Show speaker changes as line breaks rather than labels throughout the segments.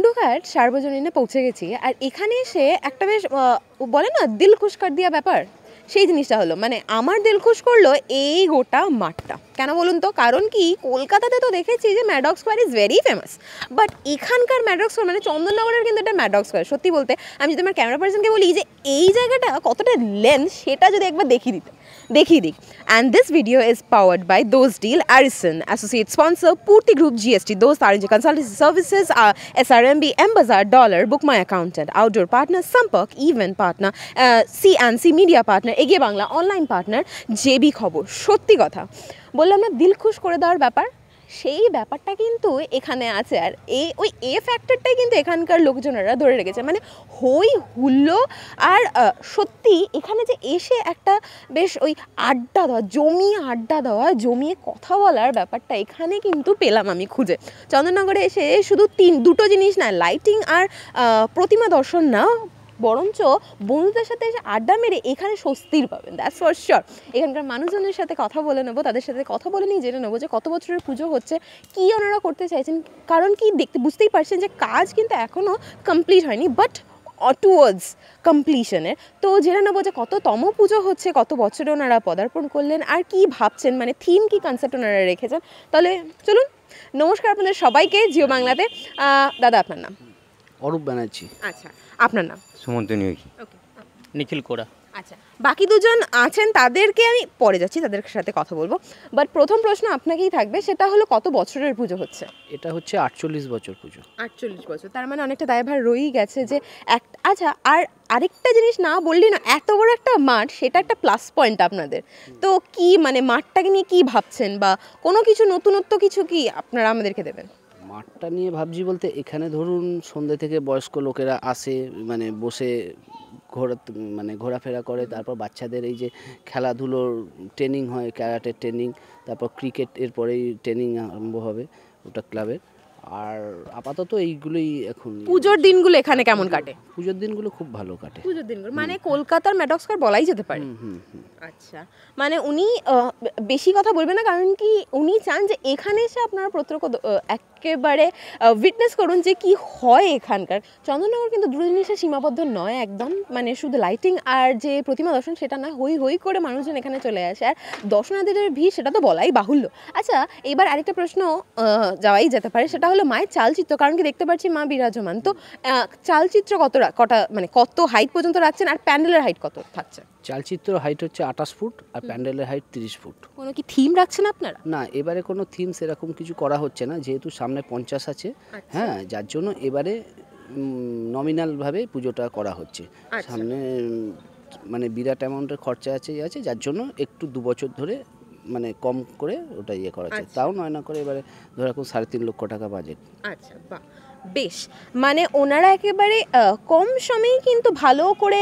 মুন্ডুঘাট সার্বজনীনে পৌঁছে গেছি। আর এখানে এসে একটা বেশ বলে না, দিল খুশকার দিয়া ব্যাপার। সেই জিনিসটা হলো মানে আমার দিল খুশ করল এই গোটা মাঠটা। কেন বলুন তো? কারণ কি? কলকাতাতে তো দেখেছি যে Maddox square is very famous but এখানকার ম্যাডক স্কোয়ার মানে চন্দননগরের কিন্তু এটা ম্যাডক স্কোয়ার সত্যি বলতে আমি যদি আমার ক্যামেরা পার্সনকে বলি যে এই জায়গাটা কতটা লেন্থ সেটা যদি একবার দেখিয়ে দিতে দেখিয়ে দিক and this video is powered by those deal অ্যারিসন associate sponsor Purti group GST those RNG consultancy services SRMB M Bazaar dollar book my accountant outdoor partner Sampark event partner C and C media partner Egiye Bangla online partner JB খবর। সত্যি কথা। বললাম না, দিল খুশ করে দেওয়ার ব্যাপার? সেই ব্যাপারটা কিন্তু এখানে আছে। আর এই ওই এ ফ্যাক্টরটাই কিন্তু এখানকার লোকজনেরা ধরে রেখেছে। মানে হই হুল্লো আর সত্যি এখানে যে এসে একটা বেশ ওই আড্ডা দেওয়া জমিয়ে আড্ডা দেওয়া জমিয়ে কথা বলার ব্যাপারটা এখানে কিন্তু পেলাম আমি খুঁজে। চন্দননগরে এসে শুধু তিন, দুটো জিনিস না লাইটিং আর প্রতিমা দর্শন না বরঞ্চ বন্ধুদের সাথে এসে আড্ডা মেরে এখানে স্বস্তির পাবেন দ্যাটস ফর শিওর এখানকার মানুষজনের সাথে কথা বলে নেব, তাদের সাথে কথা বলে নিয়ে জেনে নেব যে কত বছরের পুজো হচ্ছে, কী ওনারা করতে চাইছেন, কারণ কি দেখতে, বুঝতেই পারছেন যে কাজ কিন্তু এখনও কমপ্লিট হয়নি বাট টুয়ার্ডস কমপ্লিশনের তো জেনে নেব যে কততম পুজো হচ্ছে, কত বছরে ওনারা পদার্পণ করলেন, আর কি ভাবছেন মানে থিম কি কনসেপ্ট ওনারা রেখেছেন। তাহলে চলুন, নমস্কার আপনাদের সবাইকে, জিও বাংলাতে। দাদা, আপনার নাম?
অরূপ ব্যানার্জি।
আচ্ছা আপনার নাম?
সুমন্ত নিয়োগী।
ওকে।
নিখিল কোড়া।
আচ্ছা বাকি দুজন আছেন তাদেরকে আমি পরে যাচ্ছি তাদের সাথে কথা বলব। বাট প্রথম প্রশ্ন আপনাকেই থাকবে সেটা হলো কত বছরের পুজো হচ্ছে?
এটা হচ্ছে আটচল্লিশ বছর পুজো।
আটচল্লিশ বছর তার মানে অনেকটা দায়ভার রয়েই গেছে যে এক আচ্ছা আর আরেকটা জিনিস না বললি না এত বড় একটা মাঠ সেটা একটা প্লাস পয়েন্ট আপনাদের। তো কি মানে মাঠটাকে নিয়ে কি ভাবছেন বা কোনো কিছু নতুনত্ব কিছু কি আপনারা আমাদেরকে দেবেন?
মাঠটা নিয়ে ভাবছি বলতে এখানে ধরুন সন্ধ্যে থেকে বয়স্ক লোকেরা আসে মানে বসে ঘোরা মানে ঘোরাফেরা করে তারপর বাচ্চাদের এই যে খেলাধুলোর ট্রেনিং হয় ক্যারাটের ট্রেনিং তারপর ক্রিকেট এর পরেই ট্রেনিং আরম্ভ হবে ওটা ক্লাবের আর আপাতত এইগুলোই এখন
পুজোর দিনগুলো এখানে কেমন কাটে?
পুজোর দিনগুলো খুব ভালো কাটে।
পুজোর দিনগুলো মানে কলকাতার ম্যাডক্সকার বলাই যেতে পারে। আচ্ছা মানে উনি বেশি কথা বলবেন না কারণ কি উনি চান যে এখানে এসে আপনারা প্রত্যক্ষ একেবারে উইটনেস করুন যে কি হয় এখানকার। চন্দননগর কিন্তু দুটো জিনিসে সীমাবদ্ধ নয় একদম মানে শুধু লাইটিং আর যে প্রতিমা দর্শন সেটা না হই হই করে মানুষজন এখানে চলে আসে। আর দর্শনার্থীদের ভিড় সেটা তো বলাই বাহুল্য। আচ্ছা এবার আরেকটা প্রশ্ন যাওয়াই যেতে পারে সেটা হলো মায়ের চালচিত্র কারণ কি দেখতে পাচ্ছি মা বিরাজমান। তো চালচিত্র কত কটা মানে কত হাইট পর্যন্ত রাখছেন আর প্যান্ডেলের হাইট কত থাকছে?
চালচিত্র হাইট হচ্ছে আঠাশ ফুট আর প্যান্ডেলের হাইট তিরিশ ফুট।
কোনো কি থিম রাখছেন আপনারা?
না এবারে কোনো থিম সেরকম কিছু করা হচ্ছে না যেহেতু সামনে পঞ্চাশ আছে
আচ্ছা।
হ্যাঁ যার জন্য এবারে নমিনালভাবে পুজোটা করা হচ্ছে
আচ্ছা।
সামনে মানে বিরাট অ্যামাউন্টের খরচা আছে আছে যার জন্য একটু দু বছর ধরে মানে কম করে ওটা ইয়ে করা হচ্ছে
আচ্ছা।
তাও নয় না করে এবারে ধরে রাখুন সাড়ে তিন লক্ষ টাকা বাজেট
আচ্ছা বাহ বেশ। মানে ওনারা একেবারে কম সময়ে কিন্তু ভালো করে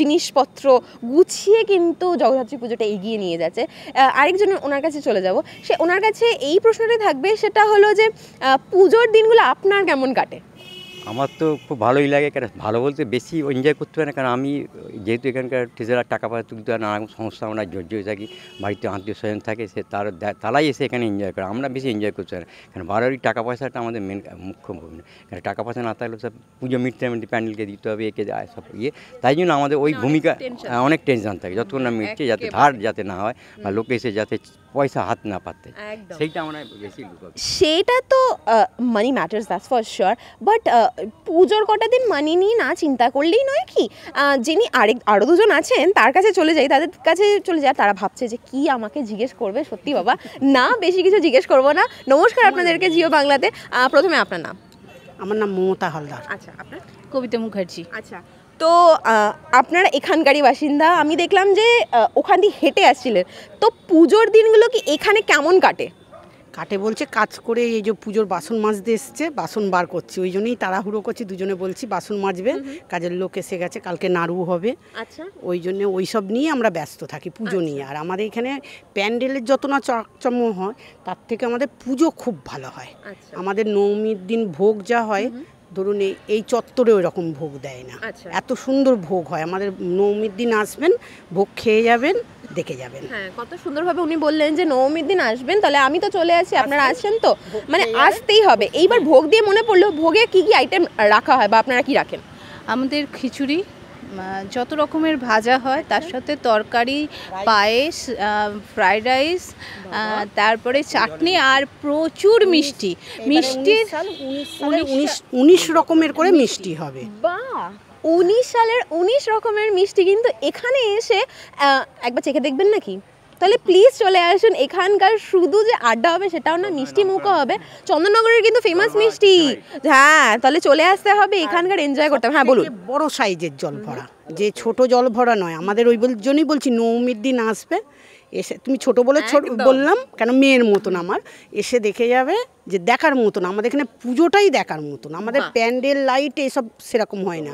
জিনিসপত্র গুছিয়ে কিন্তু জগদ্ধাত্রী পুজোটা এগিয়ে নিয়ে যাচ্ছে। আরেকজন ওনার কাছে চলে যাব। সে ওনার কাছে এই প্রশ্নটাই থাকবে সেটা হলো যে পুজোর দিনগুলো আপনার কেমন কাটে?
আমার তো খুব ভালোই লাগে কেন ভালো বলতে বেশি এনজয় করতে হয় না কারণ আমি যেহেতু এখানকার টিচাররা টাকা পয়সা তুলতে হয় নানা রকম সমস্যা আমরা জর্জ হয়ে থাকি বাড়িতে আত্মীয় স্বজন থাকে সে তার তারাই এসে এখানে এনজয় করে আমরা বেশি এনজয় করতে হয় না কারণ বারোরই টাকা পয়সাটা আমাদের মেন মুখ্য ভূমিকা কারণ টাকা পয়সা না থাকলে সব পুজো মিটতে মিটতে প্যান্ডেলকে দিতে হবে একে যায় সব ইয়ে তাই জন্য আমাদের ওই ভূমিকা অনেক টেনশন থাকে যতক্ষণ না মিটছে যাতে। ধার যাতে না হয় বা লোকে এসে যাতে পয়সা হাত না পাতে সেইটা আমরা বেশি
সেটা তো money matters that's for sure but পুজোর কটা দিন মানি নিয়ে না চিন্তা করলেই নয় কি? যিনি আরেক আরও দুজন আছেন তার কাছে চলে যাই তাদের কাছে চলে যায় তারা ভাবছে যে কি আমাকে জিজ্ঞেস করবে সত্যি বাবা? না বেশি কিছু জিজ্ঞেস করব না। নমস্কার আপনাদেরকে জিও বাংলাতে। প্রথমে আপনার নাম?
আমার নাম মমতা হালদার।
আচ্ছা আপনার?
কবিতা মুখার্জি।
আচ্ছা তো আপনারা এখানকারই বাসিন্দা আমি দেখলাম যে ওখান দিয়ে হেঁটে আসছিলেন। তো পুজোর দিনগুলো কি এখানে কেমন কাটে?
কাটে বলছে কাজ করে এই যে পুজোর বাসন মাজতে এসছে বাসন বার করছি। ওই জন্যই তাড়াহুড়ো করছি দুজনে বলছি বাসন মাজবে কাজের লোক এসে গেছে কালকে নাড়ু হবে।
আচ্ছা।
ওই জন্য ওই সব নিয়ে আমরা ব্যস্ত থাকি পুজো নিয়ে। আর আমাদের এখানে প্যান্ডেলের যত না চকচম হয় তার থেকে আমাদের পুজো খুব ভালো হয়।
আচ্ছা।
আমাদের নবমীর দিন ভোগ যা হয় ধরুন এই চত্বরে চত্বরে রকম ভোগ দেয় না।
আচ্ছা।
এত সুন্দর ভোগ হয়। আমাদের নৌমির দিন আসবেন ভোগ খেয়ে যাবেন দেখে যাবেন।
হ্যাঁ কত সুন্দরভাবে উনি বললেন যে নবমীর দিন আসবেন তাহলে আমি তো চলে আসি আপনারা আসছেন তো? মানে আসতেই হবে। এইবার ভোগ দিয়ে মনে পড়ল ভোগে কি কি আইটেম রাখা হয় বা আপনারা কি রাখেন?
আমাদের খিচুড়ি যত রকমের ভাজা হয় তার সাথে তরকারি পায়েস ফ্রাইড রাইস তারপরে চাটনি আর প্রচুর মিষ্টি। মিষ্টির
উনিশ রকমের করে মিষ্টি হবে।
বাহ! উনিশ সালের উনিশ রকমের মিষ্টি কিন্তু এখানে এসে একবার চেখে দেখবেন নাকি? তাহলে প্লিজ চলে আসুন। এখানকার শুধু যে আড্ডা হবে সেটাও না মিষ্টি মুখও হবে। চন্দননগরের কিন্তু ফেমাস মিষ্টি। হ্যাঁ তাহলে চলে আসতে হবে এখানকার এনজয় করতে হবে। হ্যাঁ বলুন।
বড় সাইজের জল ভরা যে ছোট জল ভরা নয় আমাদের ওই বল- জন্যই বলছি নৌমির দিন আসবে। এসে তুমি ছোট বলে ছোট বললাম কেন মেয়ের মতন আমার। এসে দেখে যাবে যে দেখার মতন আমাদের এখানে পুজোটাই দেখার মতন আমাদের প্যান্ডেল লাইট এসব সেরকম হয় না।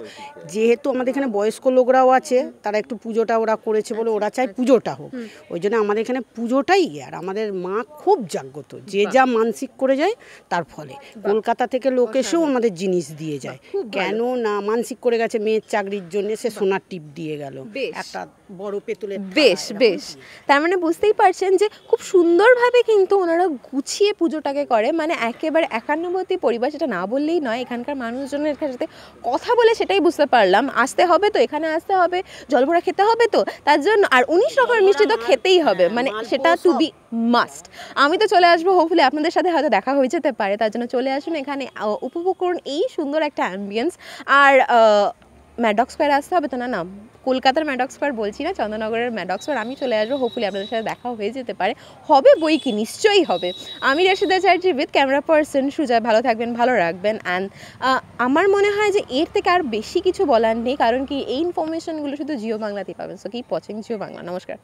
যেহেতু আমাদের এখানে বয়স্ক লোকরাও আছে তারা একটু পুজোটা ওরা করেছে বলে ওরা চায় পুজোটা হোক। ওই জন্য আমাদের এখানে পুজোটাই আর আমাদের মা খুব জাগ্রত যে যা মানসিক করে যায় তার ফলে। কলকাতা থেকে লোক এসেও আমাদের জিনিস দিয়ে যায়। কেন না মানসিক করে গেছে মেয়ের চাকরির জন্য সে সোনার টিপ দিয়ে গেল। একটা বড় পেতলের
বেশ বেশ। তার মানে বুঝতেই পারছেন যে খুব সুন্দরভাবে কিন্তু ওনারা গুছিয়ে পুজোটাকে করে। মানে একেবারে একান্নবর্তী পরিবার সেটা না বললেই নয় এখানকার মানুষজনের সাথে কথা বলে সেটাই বুঝতে পারলাম। আসতে হবে তো এখানে আসতে হবে জলভরা খেতে হবে তো তার জন্য আর উনিশ রকমের মিষ্টি তো খেতেই হবে মানে সেটা টু বি মাস্ট আমি তো চলে আসব হোপফুলি আপনাদের সাথে হয়তো দেখা হয়ে যেতে পারে তার জন্য চলে আসুন এখানে উপভোগ করুন এই সুন্দর একটা অ্যাম্বিয়েন্স আর ম্যাডক স্কোয়ার আসতে হবে তো না না, কলকাতার ম্যাডক স্কোয়ার বলছি না, চন্দ্রনগরের ম্যাডক স্কোয়ার আমি চলে আসব হোপফুলি আপনাদের সাথে দেখা হয়ে যেতে পারে। হবে বই কি? নিশ্চয়ই হবে। আমি Rashida Chatterjee with camera person Sujay, ভালো থাকবেন, ভালো রাখবেন অ্যান্ড আমার মনে হয় যে এর থেকে আর বেশি কিছু বলার নেই, কারণ কি এই ইনফরমেশনগুলো শুধু জিও বাংলাতেই পাবেন সো কি পচিং জিও বাংলা, নমস্কার।